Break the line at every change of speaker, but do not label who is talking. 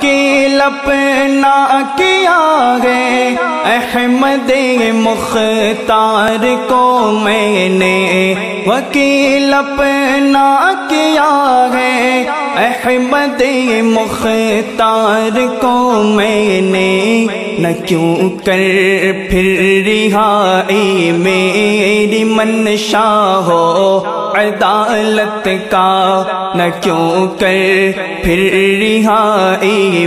वकील अपना किया है अहमद मुख्तार को मैंने वकील अपना किया गे अहमद मुख्तार को मैंने न क्यों कर फिर रिहाई मेरी मनशा हो अदालत का न क्यों कर फिर रिहाई